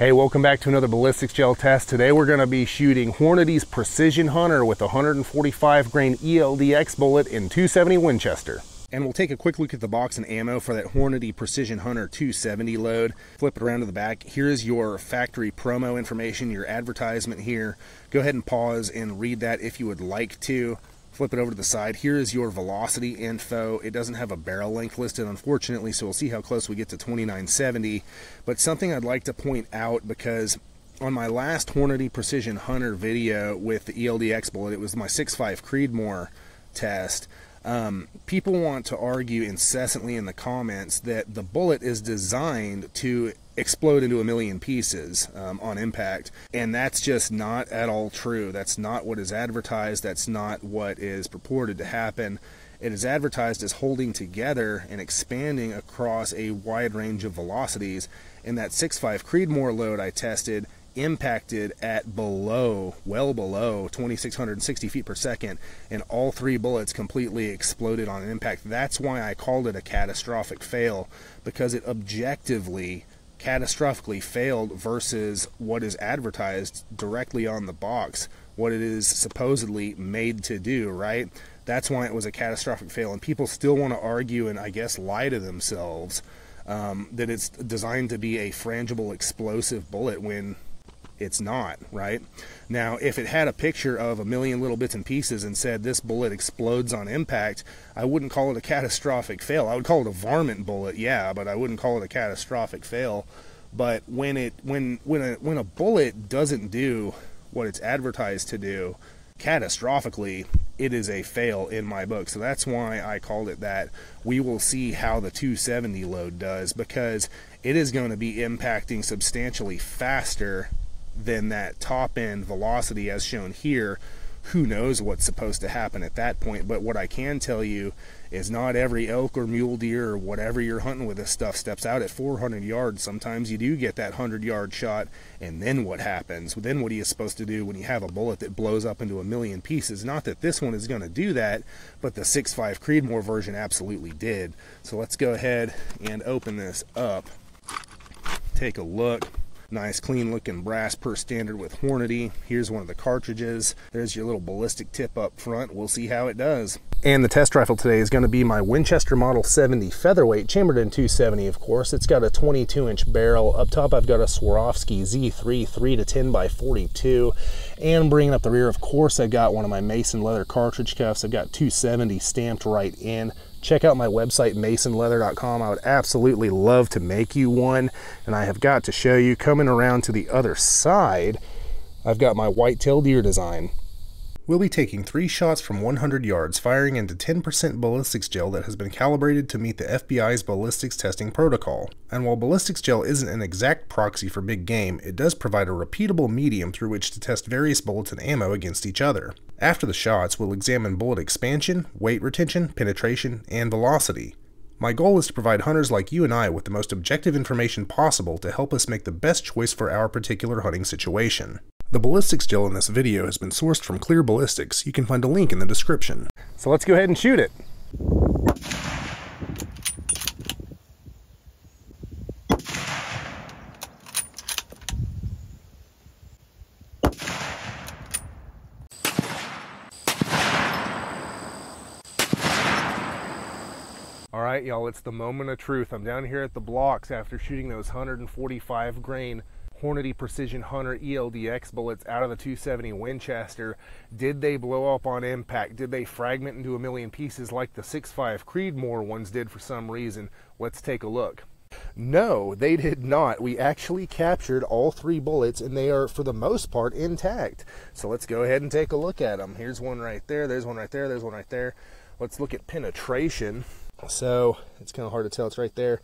Hey, welcome back to another ballistics gel test. Today we're going to be shooting Hornady's Precision Hunter with a 145 grain ELDX bullet in 270 Winchester. And we'll take a quick look at the box and ammo for that Hornady Precision Hunter 270 load. Flip it around to the back. Here's your factory promo information, your advertisement here. Go ahead and pause and read that if you would like to flip it over to the side. Here is your velocity info. It doesn't have a barrel length listed, unfortunately, so we'll see how close we get to 2970. But something I'd like to point out because on my last Hornady Precision Hunter video with the ELDX bullet, it was my 6.5 Creedmoor test. Um, people want to argue incessantly in the comments that the bullet is designed to explode into a million pieces um, on impact. And that's just not at all true. That's not what is advertised. That's not what is purported to happen. It is advertised as holding together and expanding across a wide range of velocities. And that 6.5 Creedmoor load I tested impacted at below, well below 2,660 feet per second, and all three bullets completely exploded on impact. That's why I called it a catastrophic fail, because it objectively catastrophically failed versus what is advertised directly on the box, what it is supposedly made to do, right? That's why it was a catastrophic fail. And people still want to argue and I guess lie to themselves um, that it's designed to be a frangible explosive bullet when it's not, right? Now, if it had a picture of a million little bits and pieces and said this bullet explodes on impact, I wouldn't call it a catastrophic fail. I would call it a varmint bullet, yeah, but I wouldn't call it a catastrophic fail. But when it when when a when a bullet doesn't do what it's advertised to do, catastrophically, it is a fail in my book. So that's why I called it that. We will see how the 270 load does because it is going to be impacting substantially faster than that top end velocity as shown here, who knows what's supposed to happen at that point. But what I can tell you is not every elk or mule deer or whatever you're hunting with this stuff steps out at 400 yards. Sometimes you do get that 100 yard shot, and then what happens? Then what are you supposed to do when you have a bullet that blows up into a million pieces? Not that this one is going to do that, but the 6.5 Creedmoor version absolutely did. So let's go ahead and open this up. Take a look. Nice clean looking brass per standard with Hornady. Here's one of the cartridges. There's your little ballistic tip up front. We'll see how it does. And the test rifle today is going to be my Winchester Model 70 Featherweight, chambered in 270 of course. It's got a 22 inch barrel. Up top I've got a Swarovski Z3 3 to 10 by 42. And bringing up the rear of course I've got one of my Mason leather cartridge cuffs. I've got 270 stamped right in check out my website masonleather.com i would absolutely love to make you one and i have got to show you coming around to the other side i've got my white-tailed deer design We'll be taking three shots from 100 yards, firing into 10% ballistics gel that has been calibrated to meet the FBI's ballistics testing protocol. And while ballistics gel isn't an exact proxy for big game, it does provide a repeatable medium through which to test various bullets and ammo against each other. After the shots, we'll examine bullet expansion, weight retention, penetration, and velocity. My goal is to provide hunters like you and I with the most objective information possible to help us make the best choice for our particular hunting situation. The ballistics gel in this video has been sourced from Clear Ballistics. You can find a link in the description. So let's go ahead and shoot it. All right, y'all, it's the moment of truth. I'm down here at the blocks after shooting those 145 grain Hornady Precision Hunter ELDX bullets out of the 270 Winchester. Did they blow up on impact? Did they fragment into a million pieces like the 6.5 Creedmoor ones did for some reason? Let's take a look. No, they did not. We actually captured all three bullets and they are, for the most part, intact. So let's go ahead and take a look at them. Here's one right there, there's one right there, there's one right there. Let's look at penetration. So it's kind of hard to tell, it's right there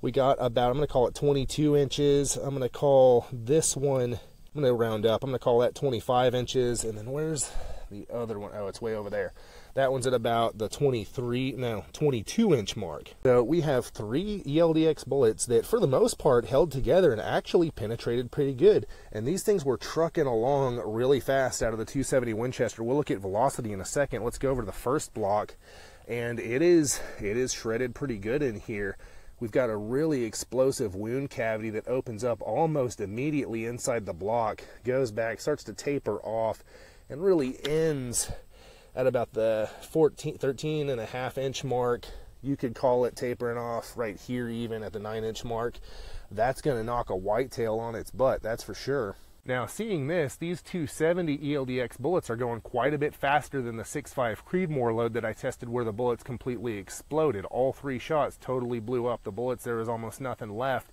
we got about, I'm going to call it 22 inches. I'm going to call this one, I'm going to round up. I'm going to call that 25 inches. And then where's the other one? Oh, it's way over there. That one's at about the 23, no, 22 inch mark. So we have three ELDX bullets that for the most part held together and actually penetrated pretty good. And these things were trucking along really fast out of the 270 Winchester. We'll look at velocity in a second. Let's go over to the first block. And it is, it is shredded pretty good in here We've got a really explosive wound cavity that opens up almost immediately inside the block, goes back, starts to taper off, and really ends at about the 14, 13 and a half inch mark. You could call it tapering off right here, even at the nine inch mark. That's going to knock a whitetail on its butt, that's for sure. Now, seeing this, these 270 ELDX bullets are going quite a bit faster than the 6.5 Creedmoor load that I tested where the bullets completely exploded. All three shots totally blew up. The bullets, there was almost nothing left.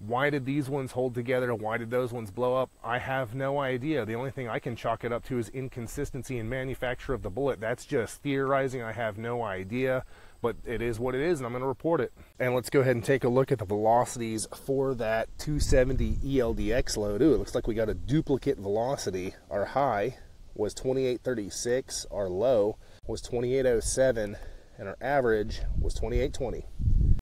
Why did these ones hold together? Why did those ones blow up? I have no idea. The only thing I can chalk it up to is inconsistency in manufacture of the bullet. That's just theorizing. I have no idea but it is what it is and I'm going to report it. And let's go ahead and take a look at the velocities for that 270 ELDX load. Ooh, it looks like we got a duplicate velocity. Our high was 2836, our low was 2807, and our average was 2820.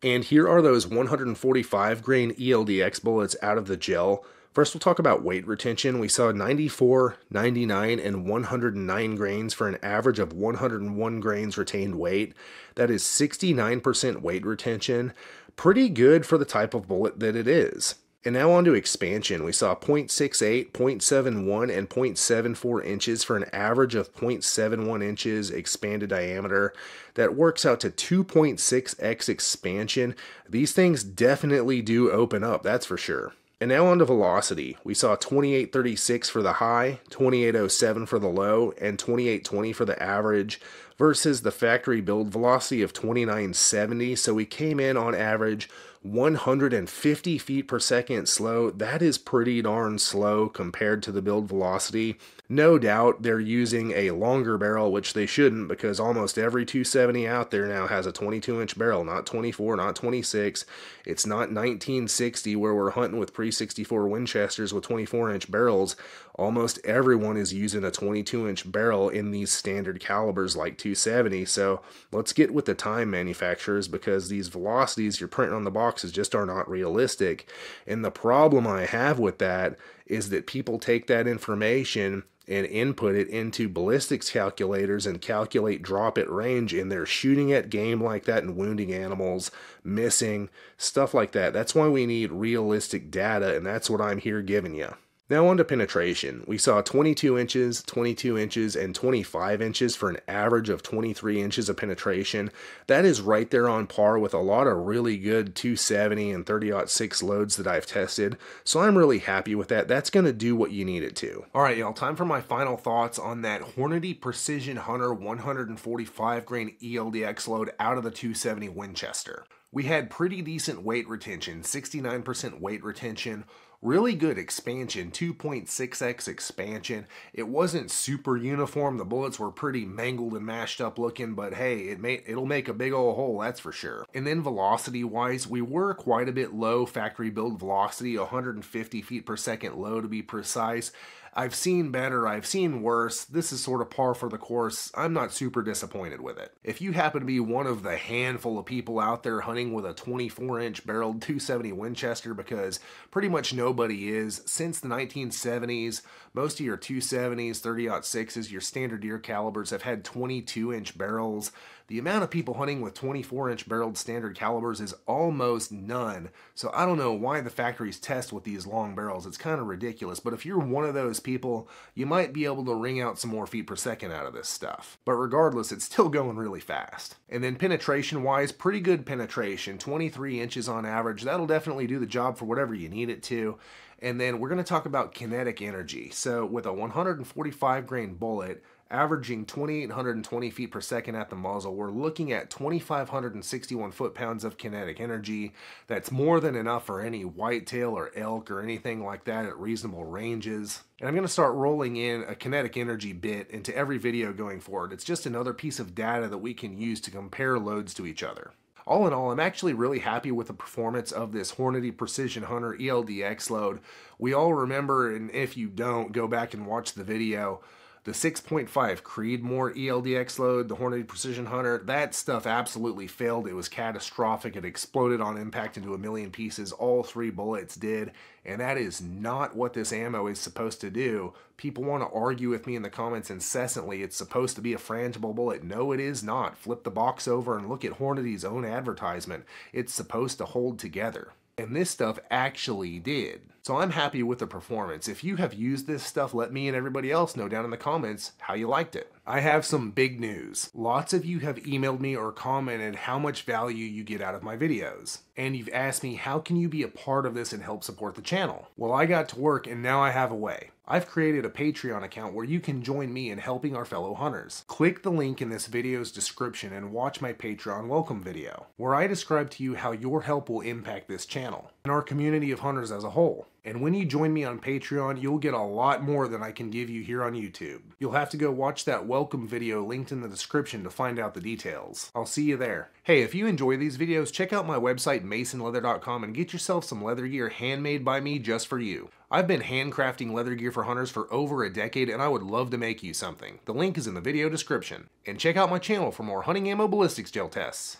And here are those 145 grain ELDX bullets out of the gel. First, we'll talk about weight retention. We saw 94, 99, and 109 grains for an average of 101 grains retained weight. That is 69% weight retention. Pretty good for the type of bullet that it is. And now on to expansion. We saw 0.68, 0.71, and 0.74 inches for an average of 0.71 inches expanded diameter. That works out to 2.6x expansion. These things definitely do open up, that's for sure. And now on to velocity. We saw 2836 for the high, 2807 for the low, and 2820 for the average versus the factory build velocity of 2970. So we came in on average 150 feet per second slow. That is pretty darn slow compared to the build velocity. No doubt they're using a longer barrel, which they shouldn't because almost every 270 out there now has a 22 inch barrel, not 24, not 26. It's not 1960 where we're hunting with pre 64 Winchesters with 24 inch barrels. Almost everyone is using a 22 inch barrel in these standard calibers like 270. So let's get with the time manufacturers because these velocities you're printing on the boxes just are not realistic. And the problem I have with that is that people take that information and input it into ballistics calculators and calculate drop at range and they're shooting at game like that and wounding animals missing stuff like that that's why we need realistic data and that's what i'm here giving you now on to penetration. We saw 22 inches, 22 inches, and 25 inches for an average of 23 inches of penetration. That is right there on par with a lot of really good 270 and 30-06 loads that I've tested. So I'm really happy with that. That's going to do what you need it to. All right, y'all, time for my final thoughts on that Hornady Precision Hunter 145 grain ELDX load out of the 270 Winchester. We had pretty decent weight retention, 69% weight retention, really good expansion 2.6x expansion it wasn't super uniform the bullets were pretty mangled and mashed up looking but hey it may it'll make a big old hole that's for sure and then velocity wise we were quite a bit low factory build velocity 150 feet per second low to be precise I've seen better, I've seen worse. This is sort of par for the course. I'm not super disappointed with it. If you happen to be one of the handful of people out there hunting with a 24 inch barreled 270 Winchester, because pretty much nobody is, since the 1970s, most of your 270s, 30-06s, your standard deer calibers have had 22 inch barrels. The amount of people hunting with 24 inch barreled standard calibers is almost none. So I don't know why the factories test with these long barrels. It's kind of ridiculous. But if you're one of those people, you might be able to wring out some more feet per second out of this stuff. But regardless, it's still going really fast. And then penetration wise, pretty good penetration, 23 inches on average. That'll definitely do the job for whatever you need it to. And then we're going to talk about kinetic energy. So with a 145 grain bullet, averaging 2,820 feet per second at the muzzle, we're looking at 2,561 foot-pounds of kinetic energy. That's more than enough for any whitetail or elk or anything like that at reasonable ranges. And I'm going to start rolling in a kinetic energy bit into every video going forward. It's just another piece of data that we can use to compare loads to each other. All in all, I'm actually really happy with the performance of this Hornady Precision Hunter ELDX load. We all remember, and if you don't, go back and watch the video The 6.5 Creedmoor ELDX load, the Hornady Precision Hunter, that stuff absolutely failed. It was catastrophic. It exploded on impact into a million pieces. All three bullets did. And that is not what this ammo is supposed to do. People want to argue with me in the comments incessantly. It's supposed to be a frangible bullet. No, it is not. Flip the box over and look at Hornady's own advertisement. It's supposed to hold together. And this stuff actually did. So I'm happy with the performance. If you have used this stuff, let me and everybody else know down in the comments how you liked it. I have some big news. Lots of you have emailed me or commented how much value you get out of my videos. And you've asked me how can you be a part of this and help support the channel? Well, I got to work and now I have a way. I've created a Patreon account where you can join me in helping our fellow hunters. Click the link in this video's description and watch my Patreon welcome video, where I describe to you how your help will impact this channel and our community of hunters as a whole. And when you join me on Patreon, you'll get a lot more than I can give you here on YouTube. You'll have to go watch that welcome video linked in the description to find out the details. I'll see you there. Hey, if you enjoy these videos, check out my website masonleather.com and get yourself some leather gear handmade by me just for you. I've been handcrafting leather gear for hunters for over a decade and I would love to make you something. The link is in the video description. And check out my channel for more hunting ammo ballistics gel tests.